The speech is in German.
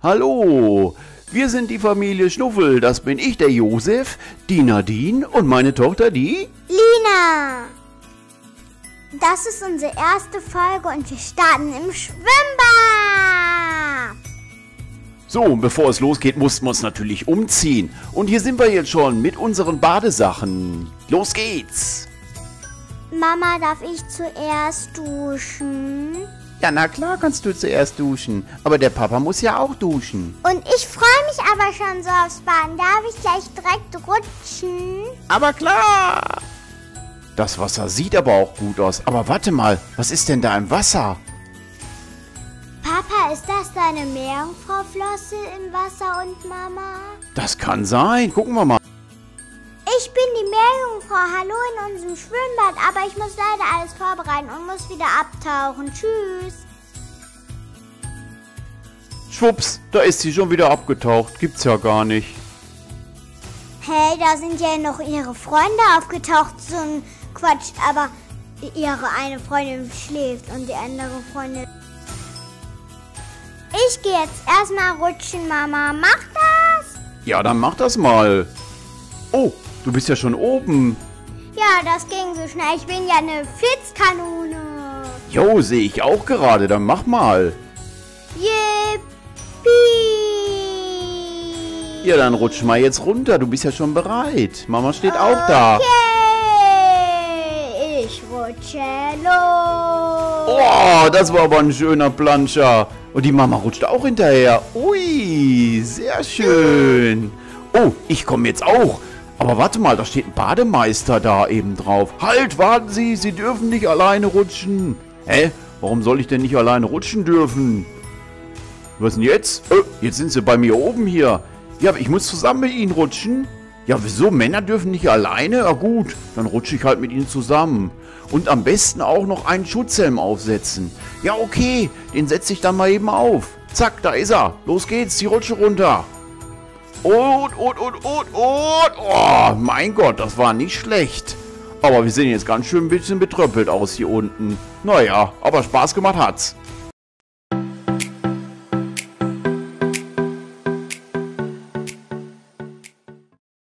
Hallo, wir sind die Familie Schnuffel. Das bin ich, der Josef, die Nadine und meine Tochter, die... Lina! Das ist unsere erste Folge und wir starten im Schwimmbad. So, und bevor es losgeht, mussten wir uns natürlich umziehen. Und hier sind wir jetzt schon mit unseren Badesachen. Los geht's! Mama, darf ich zuerst duschen? Ja, na klar kannst du zuerst duschen. Aber der Papa muss ja auch duschen. Und ich freue mich aber schon so aufs Baden. Darf ich gleich direkt rutschen? Aber klar! Das Wasser sieht aber auch gut aus. Aber warte mal, was ist denn da im Wasser? Papa, ist das deine Meerjungfrau-Flosse im Wasser und Mama? Das kann sein. Gucken wir mal. Ich bin die Meerjungfrau. Hallo in unserem Schwimmbad. Aber ich muss leider alles vorbereiten und muss wieder abtauchen. Tschüss. Schwupps, da ist sie schon wieder abgetaucht. Gibt's ja gar nicht. Hey, da sind ja noch ihre Freunde aufgetaucht. So ein Quatsch. Aber ihre eine Freundin schläft und die andere Freundin... Ich gehe jetzt erstmal rutschen, Mama. Mach das! Ja, dann mach das mal. Oh, du bist ja schon oben. Ja, das ging so schnell. Ich bin ja eine Flitzkanone. Jo, sehe ich auch gerade. Dann mach mal. Yippie! Ja, dann rutsch mal jetzt runter. Du bist ja schon bereit. Mama steht auch da. Okay, ich rutsche los. Oh, das war aber ein schöner Planscher. Und die Mama rutscht auch hinterher. Ui, sehr schön. Oh, ich komme jetzt auch. Aber warte mal, da steht ein Bademeister da eben drauf. Halt, warten Sie, Sie dürfen nicht alleine rutschen. Hä? Warum soll ich denn nicht alleine rutschen dürfen? Was denn jetzt? Äh, jetzt sind Sie bei mir oben hier. Ja, ich muss zusammen mit Ihnen rutschen. Ja, wieso? Männer dürfen nicht alleine? Ja gut, dann rutsche ich halt mit Ihnen zusammen. Und am besten auch noch einen Schutzhelm aufsetzen. Ja, okay, den setze ich dann mal eben auf. Zack, da ist er. Los geht's, die Rutsche runter. Und, und, und, und, und. Oh, mein Gott, das war nicht schlecht. Aber wir sehen jetzt ganz schön ein bisschen betröppelt aus hier unten. Naja, aber Spaß gemacht hat's.